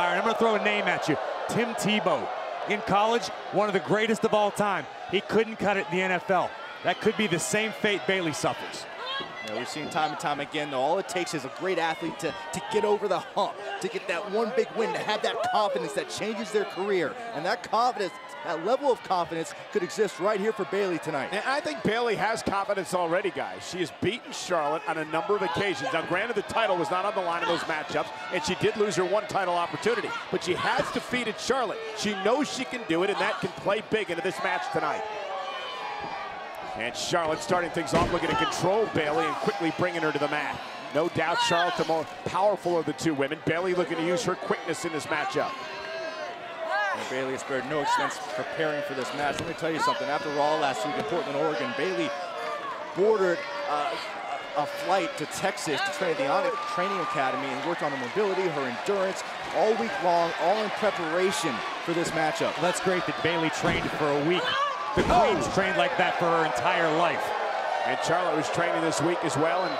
Byron, I'm going to throw a name at you. Tim Tebow. In college, one of the greatest of all time. He couldn't cut it in the NFL. That could be the same fate Bayley suffers. Yeah, we've seen time and time again, all it takes is a great athlete to, to get over the hump, to get that one big win, to have that confidence that changes their career. And that confidence, that level of confidence could exist right here for Bayley tonight. And I think Bayley has confidence already, guys. She has beaten Charlotte on a number of occasions. Now, granted, the title was not on the line in those matchups, and she did lose her one title opportunity. But she has defeated Charlotte. She knows she can do it, and that can play big into this match tonight. And Charlotte starting things off looking to control Bayley and quickly bringing her to the mat. No doubt Charlotte the more powerful of the two women. Bayley looking to use her quickness in this matchup. And Bayley has spared no expense preparing for this match. Let me tell you something. After Raw last week in Portland, Oregon, Bayley boarded uh, a flight to Texas to train at the Onyx Training Academy and worked on her mobility, her endurance, all week long, all in preparation for this matchup. That's great that Bayley trained for a week. The oh. Queen's oh. trained like that for her entire life. And Charlotte was training this week as well, and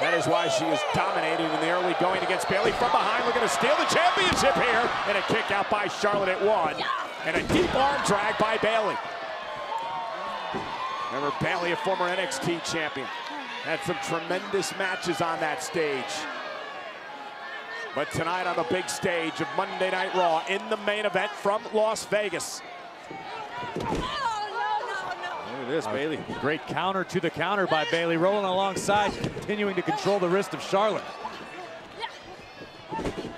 that is why she is dominating in the early going against Bayley from behind, We're going to steal the championship here. And a kick out by Charlotte at one. And a deep arm drag by Bayley. Remember, Bayley, a former NXT champion. Had some tremendous matches on that stage. But tonight on the big stage of Monday Night Raw in the main event from Las Vegas. At this, uh, Bayley. Great counter to the counter by Bayley, rolling alongside, continuing to control the wrist of Charlotte. Looking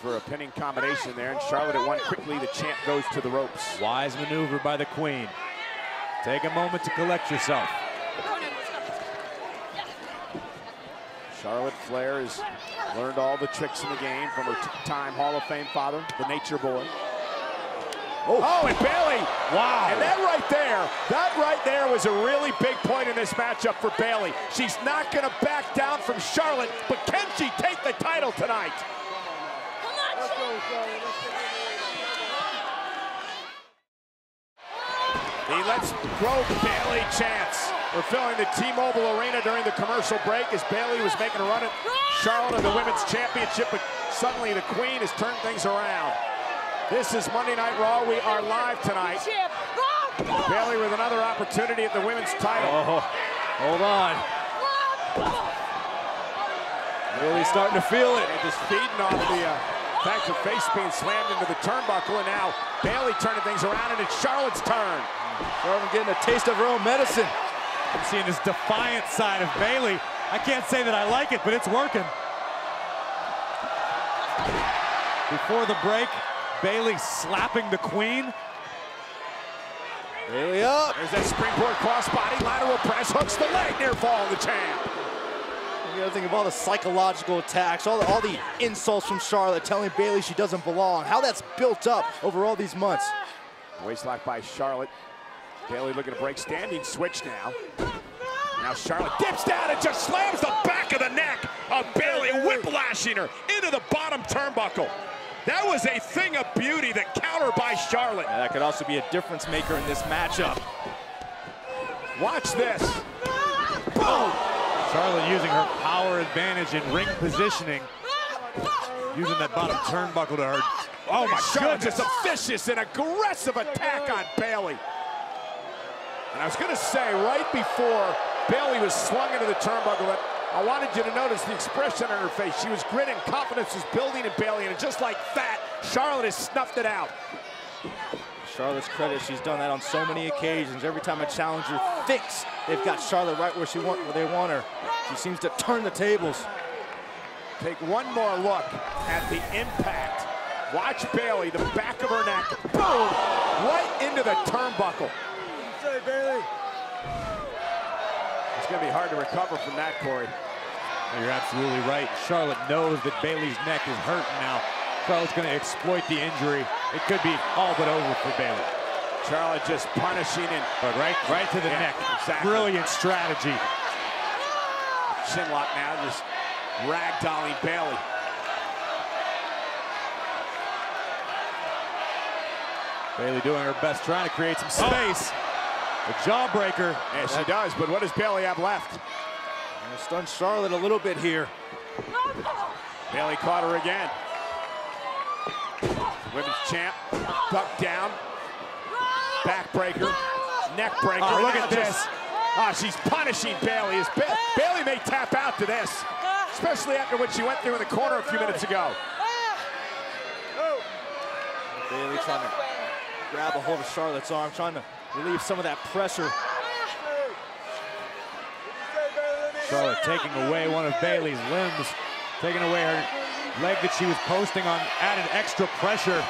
for a pinning combination there, and Charlotte at one quickly, the champ goes to the ropes. Wise maneuver by the Queen. Take a moment to collect yourself. Charlotte Flair has learned all the tricks in the game from her time Hall of Fame father, the Nature Boy. Oh, oh, and Bayley. Wow. And that right there, that right there was a really big point in this matchup for Bayley. She's not going to back down from Charlotte, but can she take the title tonight? Come on, Let's go, Charlotte. The Let's Grow chance. We're filling the T-Mobile Arena during the commercial break as Bayley was making a run at Charlotte in the Women's Championship, but suddenly the Queen has turned things around. This is Monday Night Raw. We are live tonight. Bayley with another opportunity at the women's title. Oh, hold on. Really starting to feel it. And just feeding off the uh, fact of face being slammed into the turnbuckle. And now Bayley turning things around, and it's Charlotte's turn. Charlotte getting a taste of her own medicine. I'm seeing this defiant side of Bayley. I can't say that I like it, but it's working. Before the break, Bayley slapping the queen. Bayley up. There's that springboard crossbody, lateral press, hooks the leg, near fall of the champ. You gotta think of all the psychological attacks, all the, all the insults from Charlotte telling Bayley she doesn't belong, how that's built up over all these months. Waistlock by Charlotte. Bayley looking to break standing switch now. Now Charlotte dips down and just slams the back of the neck of Bayley, whiplashing her into the bottom turnbuckle. That was a thing of beauty, the counter by Charlotte. Yeah, that could also be a difference maker in this matchup. Watch this. Boom! Charlotte using her power advantage in ring positioning. Using that bottom turnbuckle to her. Oh my Charlotte goodness. just a vicious and aggressive attack on Bayley. And I was going to say, right before Bayley was slung into the turnbuckle, I wanted you to notice the expression on her face. She was grinning, confidence was building in Bayley, and just like that, Charlotte has snuffed it out. Charlotte's credit, she's done that on so many occasions. Every time a challenger thinks they've got Charlotte right where she want where they want her, she seems to turn the tables. Take one more look at the impact. Watch Bayley, the back of her neck, boom, right into the turnbuckle. Say, Bayley going to be hard to recover from that, Corey. You're absolutely right. Charlotte knows that Bayley's neck is hurting now. Charlotte's going to exploit the injury. It could be all but over for Bayley. Charlotte just punishing and but right, right to the yeah, neck. Exactly. Brilliant strategy. Chinlock now just ragdolling Bayley. Bayley doing her best, trying to create some oh. space. Oh. A jawbreaker. Yeah, she does, but what does Bayley have left? Stun Charlotte a little bit here. Bayley caught her again. Women's champ, duck down, backbreaker, neck breaker. Oh, look at this. Ah, she's punishing Bayley. As ba Bayley may tap out to this, especially after what she went through in the corner a few minutes ago. Bayley trying to grab a hold of Charlotte's arm, trying to relieve some of that pressure. Charlotte taking away one of Bayley's limbs, taking away her leg that she was posting on, added extra pressure.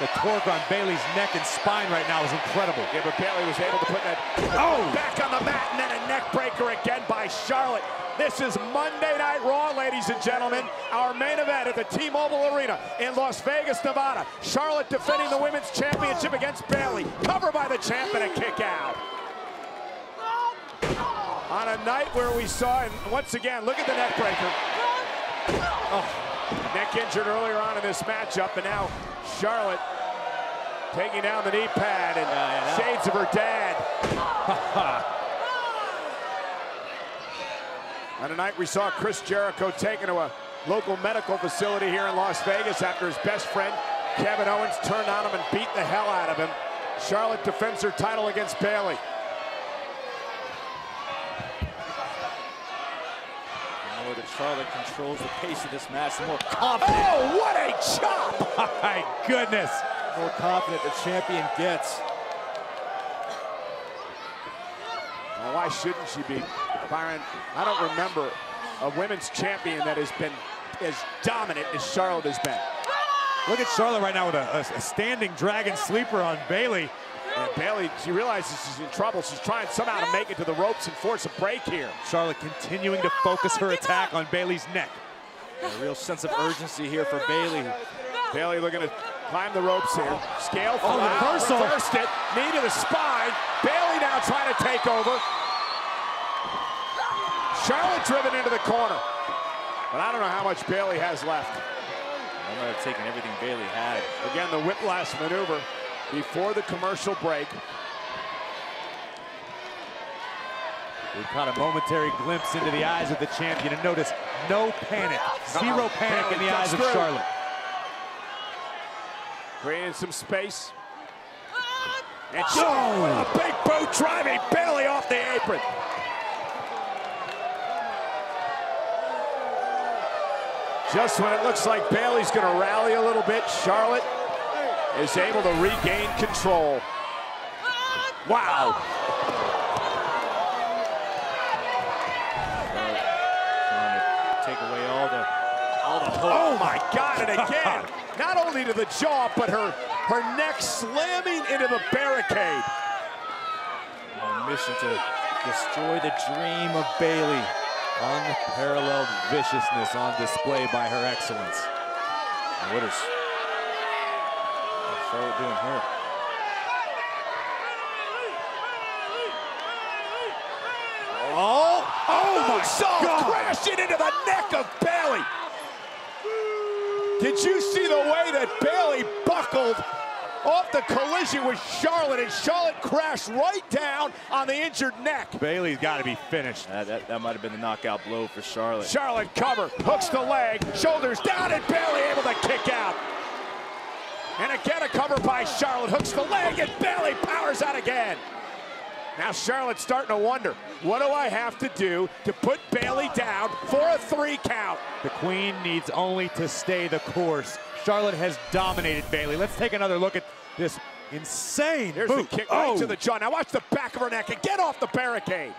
The torque on Bayley's neck and spine right now is incredible. Yeah, but Bayley was able to put that Oh! back on the mat and then a neck breaker again by Charlotte. This is Monday Night Raw, ladies and gentlemen. Our main event at the T-Mobile Arena in Las Vegas, Nevada. Charlotte defending the Women's Championship against Bayley. Cover by the champ and a kick out. On a night where we saw, and once again, look at the neck breaker. Oh, neck injured earlier on in this matchup, and now Charlotte taking down the knee pad and yeah, shades of her dad. On a night we saw Chris Jericho taken to a local medical facility here in Las Vegas after his best friend Kevin Owens turned on him and beat the hell out of him. Charlotte defends her title against Bayley. The more that Charlotte controls the pace of this match, the more oh, confident, Oh, what a chop! My goodness. more confident the champion gets. Well, why shouldn't she be? Byron, I don't remember a women's champion that has been as dominant as Charlotte has been. Look at Charlotte right now with a, a- a standing dragon sleeper on Bayley. And Bayley, she realizes she's in trouble. She's trying somehow to make it to the ropes and force a break here. Charlotte continuing to focus her attack on Bayley's neck. A real sense of urgency here for Bayley. Bayley looking to climb the ropes here. Scale Oh, reversal. reversed it, knee to the spine. Bayley now trying to take over. Charlotte driven into the corner. But I don't know how much Bayley has left. I might have taken everything Bayley had. Again, the whiplash maneuver before the commercial break. We caught a momentary glimpse into the eyes of the champion and notice no panic, zero Uh-oh. panic in the eyes cuts of. Charlotte. Creating some space. Ah! And she, Oh! a big boot driving Bayley off the apron. Just when it looks like Bayley's going to rally a little bit, Charlotte is able to regain control. Wow. Trying take away all the all the hope. Oh my God, and again, not only to the jaw, but her, her neck slamming into the barricade. A mission to destroy the dream of Bayley. Unparalleled viciousness on display by her excellence. And what's Charlotte doing here? Oh, oh my God. crashing into the neck of Bayley. Did you see the way that Bayley buckled off the collision with Charlotte and Charlotte crashed right down on the injured neck? Bayley's got to be finished. Uh, that that might have been the knockout blow for Charlotte. Charlotte cover, hooks the leg, shoulders down, and Bayley able to kick out. And again, a cover by Charlotte, hooks the leg, and Bayley powers out again. Now Charlotte's starting to wonder, what do I have to do to put Bayley down for a three count? The queen needs only to stay the course. Charlotte has dominated Bayley. Let's take another look at this insane Here's boot. the kick right oh. to the jaw. Now watch the back of her neck and get off the barricade.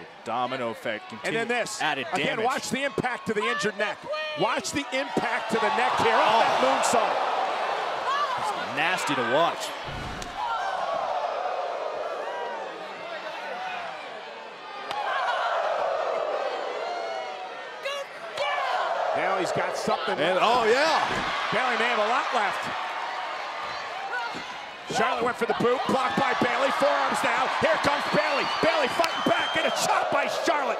It's a domino effect. And Continue then this. added Again, watch the impact to the injured neck. Watch the impact to the neck here. Oh, that moonsault. Nasty to watch. Bayley's got something. And, oh yeah. Bayley may have a lot left. Charlotte went for the boot, blocked by Bayley. Forearms now. Here comes Bayley. Bayley fighting back, and a chop by Charlotte.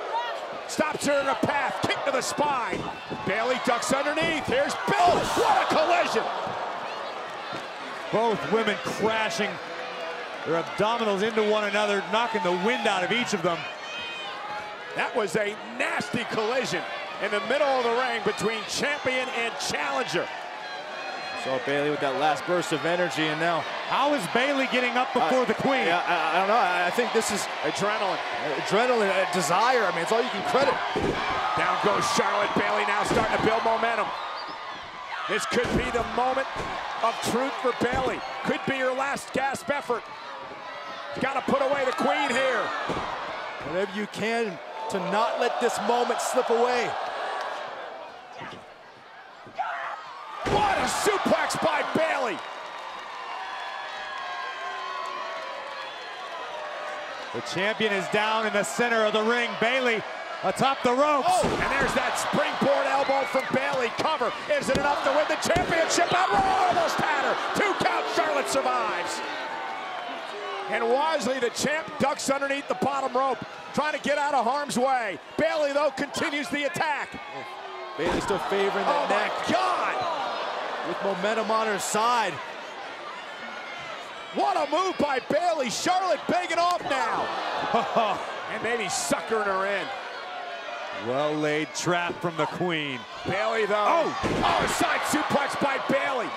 Stops her in her path. Kick to the spine. Bayley ducks underneath. Here's Bill. What a collision. Both women crashing their abdominals into one another, knocking the wind out of each of them. That was a nasty collision. in the middle of the ring between champion and challenger. Saw Bailey with that last burst of energy, and now How is Bayley getting up before uh, the queen? Yeah, I, I don't know. I, I think this is Adrenaline. adrenaline, uh, desire. I mean, it's all you can credit. Down goes Charlotte. Bayley now starting to build momentum. This could be the moment of truth for Bayley. Could be her last gasp effort. Got to put away the queen here. Whatever you can to not let this moment slip away. What a suplex by Bayley. The champion is down in the center of the ring. Bayley atop the ropes. Oh, and there's that springboard elbow from Bayley. Cover. Is it enough to win the championship? Out almost had her. Two count. Charlotte survives. And wisely, the champ ducks underneath the bottom rope, trying to get out of harm's way. Bayley, though, continues the attack. Bayley still favoring the Oh, neck my God. with momentum on her side. What a move by Bayley. Charlotte begging off now. and maybe suckering her in. Well laid trap from the queen. Bayley, though. Oh. Oh, a side suplex by Bayley.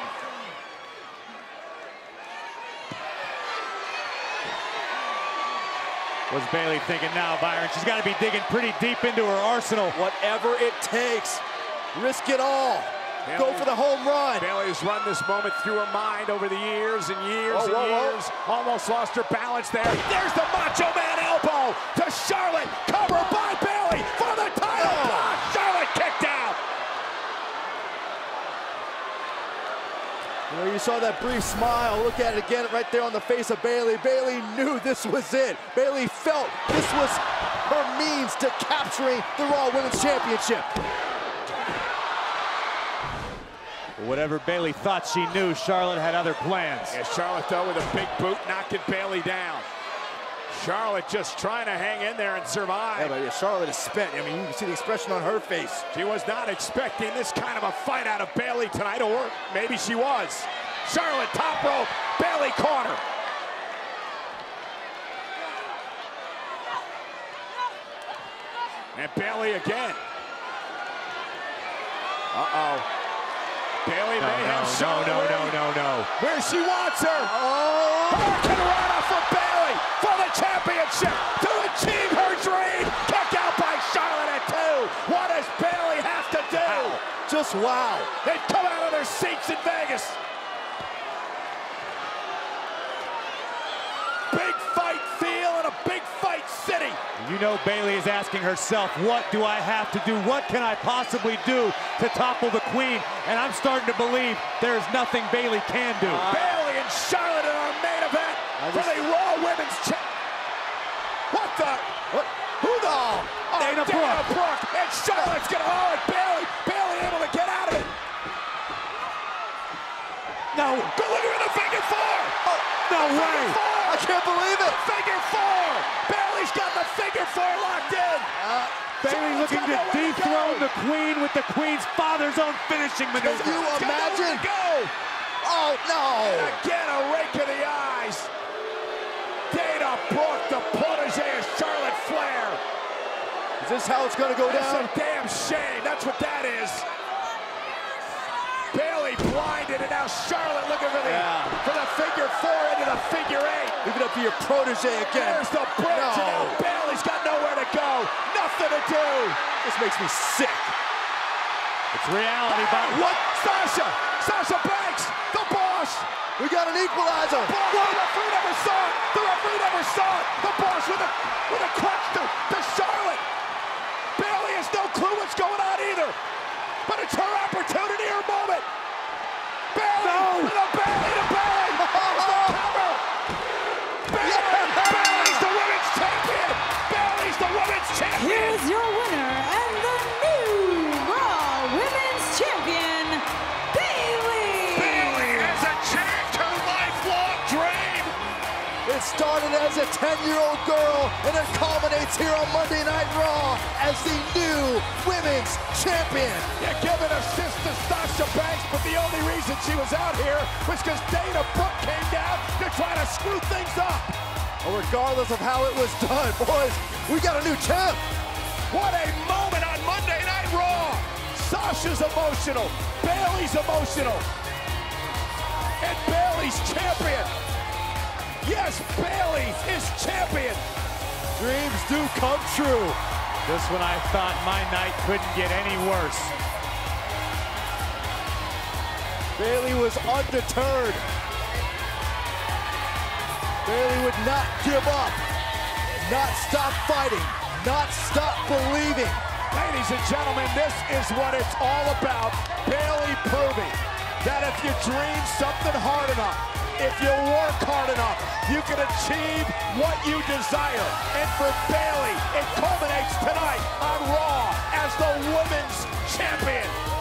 Was Bayley thinking now, Byron? She's got to be digging pretty deep into her arsenal. Whatever it takes, risk it all. Go for the home run. Bayley has run this moment through her mind over the years and years and whoa, whoa. years. Almost lost her balance there. There's the Macho Man elbow to Charlotte. Cover by Bayley for the title. Oh. block. Charlotte kicked out. You know, you saw that brief smile. Look at it again right there on the face of Bayley. Bayley knew this was it. Bayley felt this was her means to capturing the Raw Women's Championship. Whatever Bayley thought she knew, Charlotte had other plans. Yeah, Charlotte, though, with a big boot knocking Bayley down. Charlotte just trying to hang in there and survive. Yeah, but yeah, Charlotte is spent. I mean, you can see the expression on her face. She was not expecting this kind of a fight out of Bayley tonight, or maybe she was. Charlotte, top rope, Bayley corner. And Bayley again. Uh-oh. Bayley No, may no, have no, no, no, no, no. Where she wants her. Oh! Hurricanrana for Bayley for the championship to achieve her dream. Kick out by Charlotte at two. What does Bayley have to do? Just wow. They've come out of their seats in Vegas. You know Bayley is asking herself, what do I have to do? What can I possibly do to topple the queen? And I'm starting to believe there's nothing Bayley can do. Uh, Bayley and Charlotte in our main event for the Raw Women's Cha- What the? What? Who the? Oh, Dana Brooke. Brooke. And Charlotte's gonna haul it. Bayley. Bayley able to get out of it. no, Good look at the figure four. No way. I can't believe it. Figure four. Bayley's got the figure four locked in. Uh, Bayley Charlotte's looking to to dethrone go. the queen with the queen's father's own finishing maneuver. Can you imagine? to go. Oh, no. Again, a rake of the eyes. Dana Brooke, the protege of Charlotte Flair. Is this how it's going to go That's down? a damn shame. That's what that is. Bayley blinded, and now Charlotte looking for the Yeah. for the figure four into the figure eight. Leave it up to your protege again. There's the bridge, No. and now Bayley's got nowhere to go. Nothing to do. This makes me sick. It's reality, but What? Sasha! Sasha Banks! The boss! We got an equalizer. Boss! The referee never saw it! The referee never saw it! The boss with a with a crutch to, to Charlotte! Bayley has no clue what's going on either! But it's her opportunity, a 10-year-old girl, and it culminates here on Monday Night Raw as the new Women's Champion. Yeah, give an assist to Sasha Banks, but the only reason she was out here was because Dana Brooke came down to try to screw things up. Well, regardless of how it was done, boys, we got a new champ. What a moment on Monday Night Raw! Sasha's emotional. Bayley's emotional. And Bayley's champion. Yes, Bayley is champion. Dreams do come true. This one I thought my night couldn't get any worse. Bayley was undeterred. Bayley would not give up, not stop fighting, not stop believing. Ladies and gentlemen, this is what it's all about. Bayley proving that if you dream something hard enough, if you work hard enough, you can achieve what you desire. And for Bayley, it culminates tonight on Raw as the women's champion.